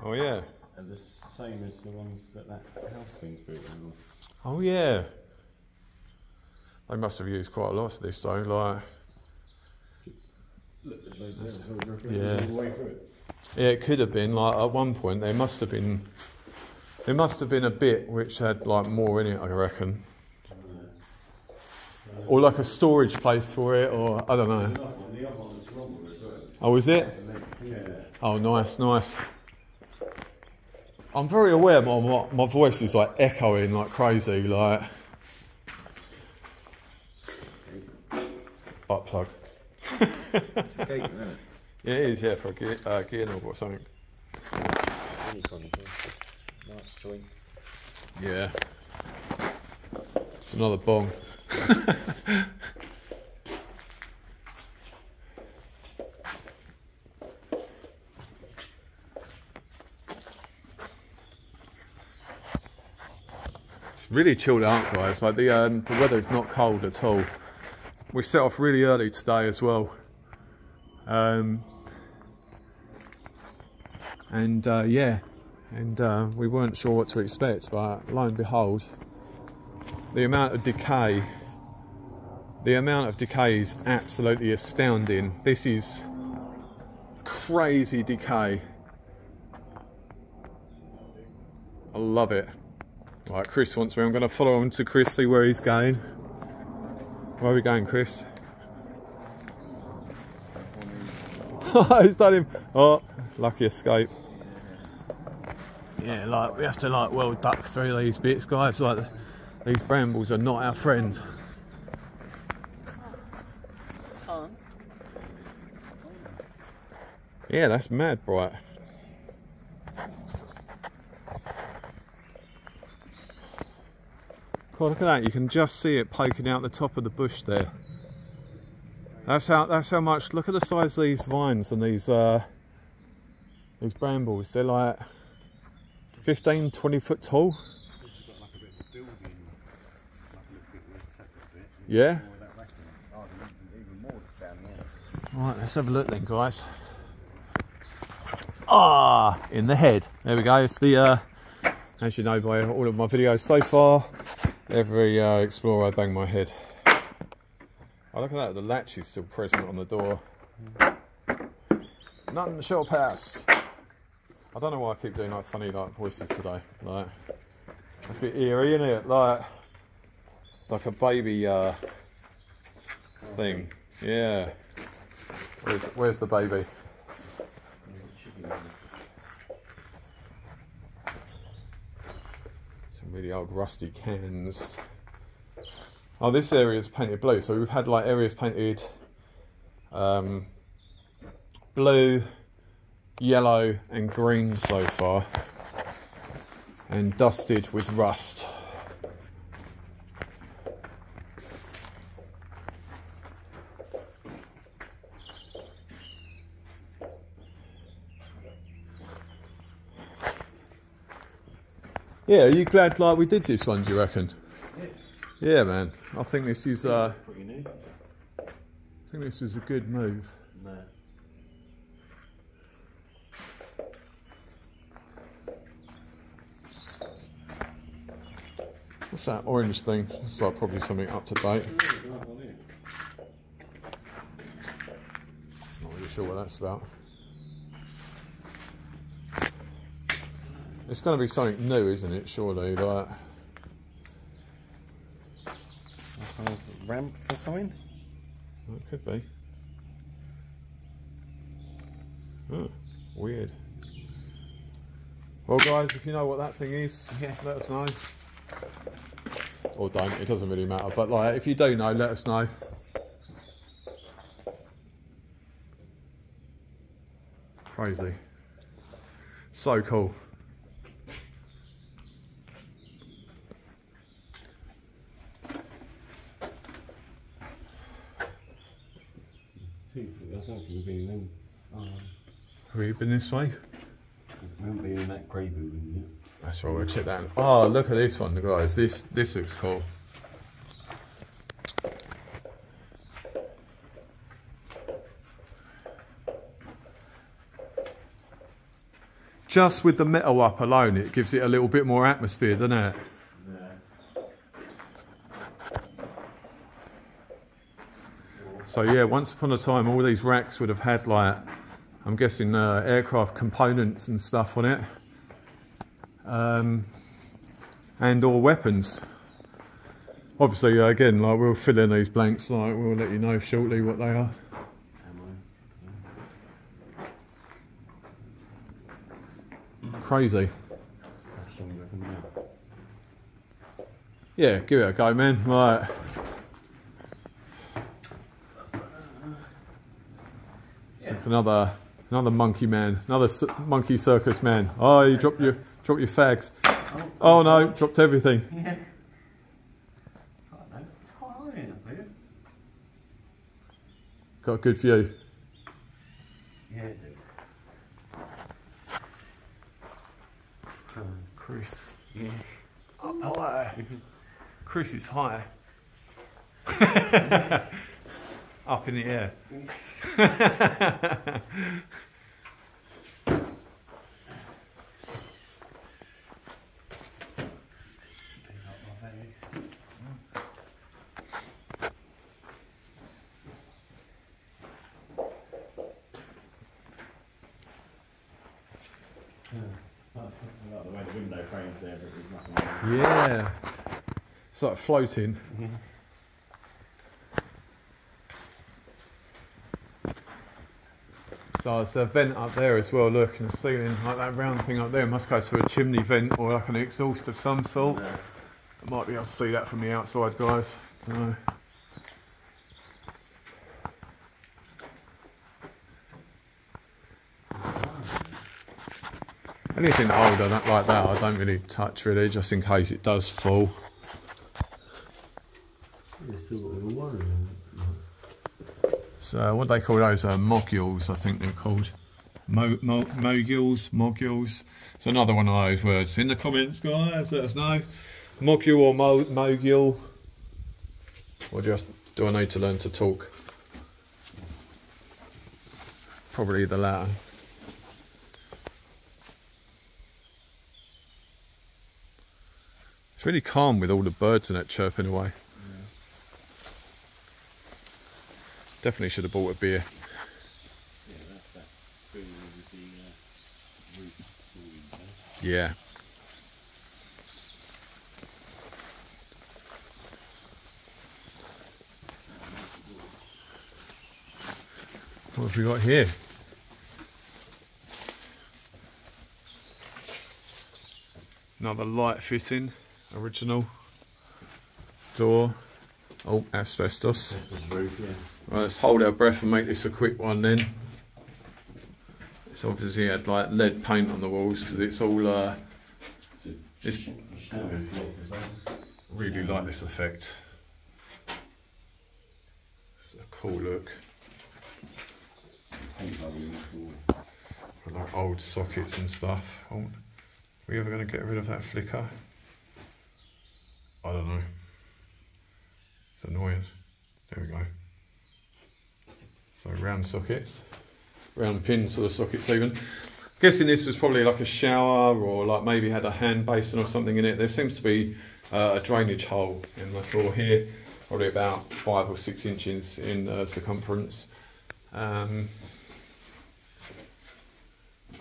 Oh yeah. And the same as the ones that that house thing's built on. Oh yeah. They must have used quite a lot of this though, like Look, there's no sense of Yeah. all the way through it. yeah, it could have been like at one point there must have been there must have been a bit which had like more in it, I reckon. Or like a storage place for it, or I don't know. The other one, the other one was longer as well. Oh, is it? Yeah. Oh, nice, nice. I'm very aware my, my, my voice is like echoing like crazy, like. Butt plug. It's a gate, isn't it? Yeah, it is, yeah, for a gear, uh, gear knob or something. Any kind of thing. Nice joint. Yeah. It's another bong. really chilled out, guys. Like the um, the weather is not cold at all. We set off really early today as well. Um, and uh, yeah, and uh, we weren't sure what to expect, but lo and behold, the amount of decay, the amount of decay is absolutely astounding. This is crazy decay. I love it. Right, Chris wants me. I'm going to follow him to Chris, see where he's going. Where are we going, Chris? he's done him. Oh, lucky escape. Yeah, like we have to like well duck through these bits, guys. Like these brambles are not our friend. Oh. Yeah, that's mad bright. God, look at that! You can just see it poking out the top of the bush there. That's how. That's how much. Look at the size of these vines and these uh, these brambles. They're like 15, 20 foot tall. Yeah. Right, let's have a look then, guys. Ah, in the head. There we go. It's the, uh, as you know by all of my videos so far, every uh, explorer I bang my head. Oh, look at that. The latch is still present on the door. None shall pass. I don't know why I keep doing like funny like voices today. Like it's a bit eerie, isn't it? Like it's like a baby uh, thing. Yeah. Where's, where's the baby? Old rusty cans. Oh, this area is painted blue. So we've had like areas painted um, blue, yellow and green so far and dusted with rust. Yeah, are you glad like we did this one, do you reckon? Yeah, man. I think this is uh. I think this was a good move. No. What's that orange thing? It's like probably something up to date. Not really sure what that's about. It's going to be something new, isn't it? Surely, like Kind of ramp for something? well, it could be. Oh, weird. Well, guys, if you know what that thing is, Yeah. let us know. Or don't. It doesn't really matter. But like, if you do know, let us know. Crazy. So cool. Two, I don't think in. Um, Have you been this way? haven't been in that grey building yet. That's right, we'll check that out. Oh, look at this one, the guys. This this looks cool. Just with the metal up alone, it gives it a little bit more atmosphere, doesn't it? So yeah, once upon a time, all these racks would have had like, I'm guessing uh, aircraft components and stuff on it, um, and or weapons. Obviously, uh, again, like we'll fill in these blanks. Like we'll let you know shortly what they are. Crazy. Yeah, give it a go, man. Right. It's like another another monkey man, another c- monkey circus man. Oh, you dropped your drop your fags. Oh no, dropped everything. Yeah. It's quite low. Quite high in up here. Got a good view. Yeah, it do. Chris. Yeah. Oh, oh. Up high. Chris is high. Up in the air. Pick up my bags. I like the way the window frames there, but there's nothing there. Yeah. It's like floating. So there's uh, a vent up there as well, look, and the ceiling, like that round thing up there, must go to a chimney vent or like an exhaust of some sort. No. I might be able to see that from the outside, guys. No. Anything old I don't like that, I don't really touch really, just in case it does fall. It's still got a little worry. So what they call those? Uh, moguls, I think they're called. Mo, mo, moguls, moguls. It's another one of those words. In the comments, guys, let us know. Mogul or mo, mogul. Or just do I need to learn to talk? Probably the latter. It's really calm with all the birds in it chirping away. Definitely should have bought a beer. Yeah, that's that the uh. Yeah. What have we got here? Another light fitting, original door. Oh, asbestos. Roof, yeah. Right, let's hold our breath and make this a quick one then. It's obviously had like lead paint on the walls because it's all. Uh, it's Shadow block as well. really like this effect. It's a cool look. Paint hole in the floor. I like old sockets and stuff. Oh, are we ever going to get rid of that flicker? I don't know. It's annoying. There we go. So round sockets, round pins for the sockets even. Guessing this was probably like a shower or like maybe had a hand basin or something in it. There seems to be uh, a drainage hole in the floor here, probably about five or six inches in uh, circumference. Um,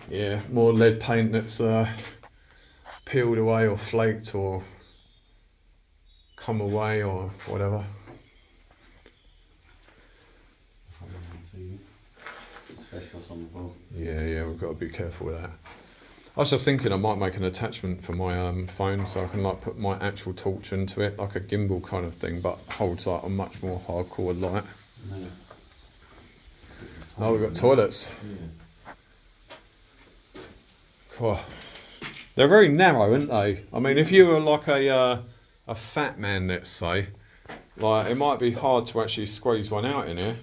yeah, more lead paint that's uh, peeled away or flaked or come away or whatever. Asbestos on the wall. Yeah, yeah, we've got to be careful with that. I was just thinking I might make an attachment for my um, phone so I can like put my actual torch into it, like a gimbal kind of thing, but holds like a much more hardcore light. No. Oh, we've got toilets. Yeah. Oh, they're very narrow, aren't they? I mean, if you were like a uh, a fat man, let's say, like it might be hard to actually squeeze one out in here.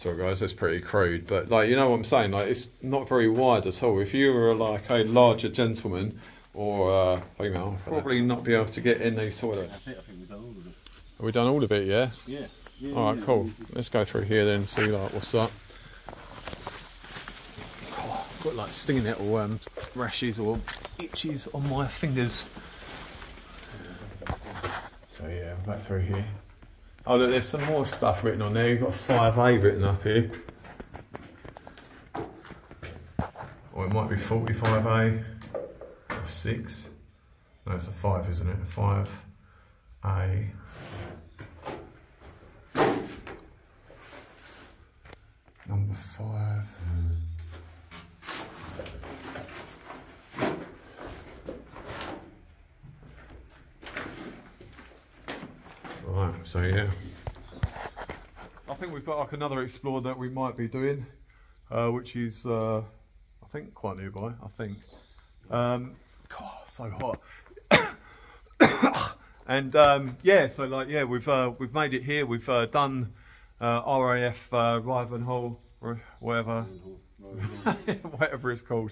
Sorry, guys, that's pretty crude, but like you know what I'm saying. Like it's not very wide at all. If you were like a larger gentleman or uh, female, probably not be able to get in these toilets. That's it, I think we've done all of it. Have we done all of it? Yeah. Yeah. yeah All right, yeah. cool. Let's go through here then. See like what's up. Oh, I've got like stinging little um, rashes or itches on my fingers. So yeah, back through here. Oh look, there's some more stuff written on there. You've got five A written up here. Or it might be forty-five A or six. No, it's a five, isn't it? A five A. Number five. So yeah. I think we've got like another explore that we might be doing, uh, which is uh, I think quite nearby. I think. Um, God, so hot. and um, yeah, so like yeah, we've uh, we've made it here. We've uh, done uh, RAF uh, Rivenhall whatever, whatever it's called.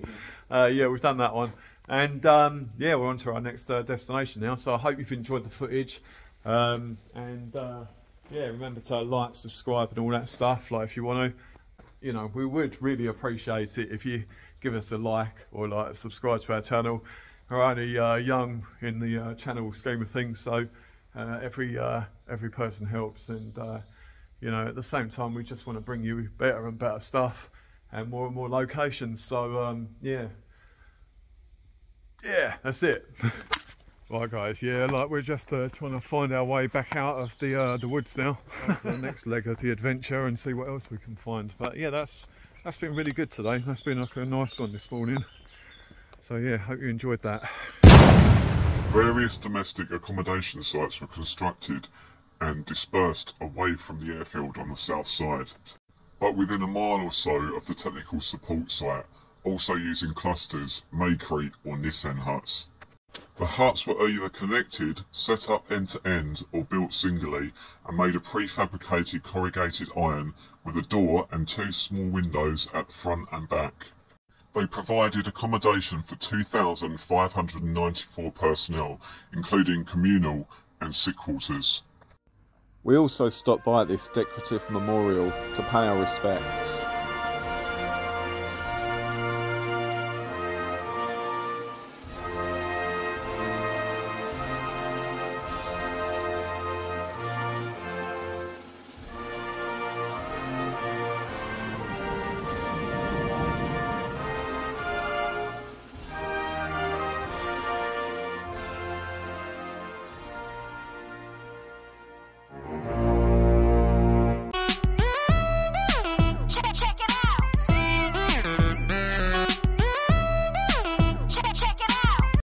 Uh, yeah, we've done that one, and um, yeah, we're on to our next destination now. So I hope you've enjoyed the footage, um, and uh, yeah, remember to like, subscribe, and all that stuff. Like if you want to, you know, we would really appreciate it if you give us a like or like subscribe to our channel. We're only uh, young in the uh, channel scheme of things, so uh, every uh, every person helps, and uh, you know, at the same time, we just want to bring you better and better stuff and more and more locations. So um, yeah, yeah, that's it. Right guys, yeah, like we're just uh, trying to find our way back out of the uh, the woods now. The next leg of the adventure and see what else we can find. But yeah, that's that's been really good today. That's been like a nice one this morning. So yeah, hope you enjoyed that. Various domestic accommodation sites were constructed and dispersed away from the airfield on the south side, but within a mile or so of the technical support site, also using clusters, may Maycrete or Nissen huts. The huts were either connected, set up end to end, or built singly and made of prefabricated corrugated iron with a door and two small windows at the front and back. They provided accommodation for 2,594 personnel, including communal and sick quarters. We also stopped by this decorative memorial to pay our respects.